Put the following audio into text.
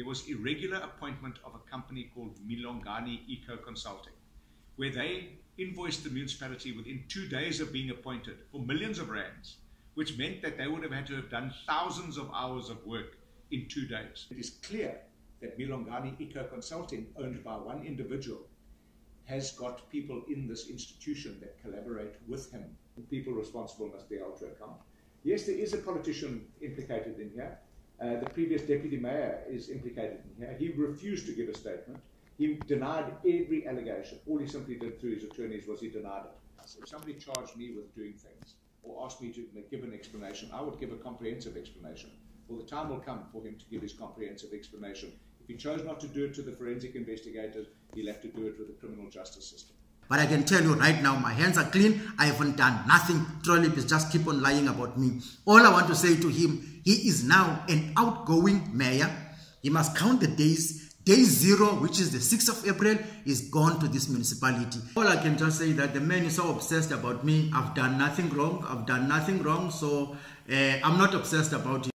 there was irregular appointment of a company called Milongani Eco Consulting, where they invoiced the municipality within two days of being appointed for millions of rands, which meant that they would have had to have done thousands of hours of work in two days. It is clear that Milongani Eco Consulting, owned by one individual, has got people in this institution that collaborate with him. The people responsible must be held to account. Yes, there is a politician implicated in here. Uh, the previous deputy mayor is implicated in here. He refused to give a statement. He denied every allegation. All he simply did through his attorneys was he denied it. If somebody charged me with doing things or asked me to give an explanation, I would give a comprehensive explanation. Well, the time will come for him to give his comprehensive explanation. If he chose not to do it to the forensic investigators, he'll have to do it with the criminal justice system. But I can tell you right now, my hands are clean. I haven't done nothing. Trollip is just keep on lying about me. All I want to say to him, he is now an outgoing mayor. He must count the days. Day zero, which is the 6th of April, is gone to this municipality. All I can just say that the man is so obsessed about me. I've done nothing wrong. I've done nothing wrong. So uh, I'm not obsessed about him.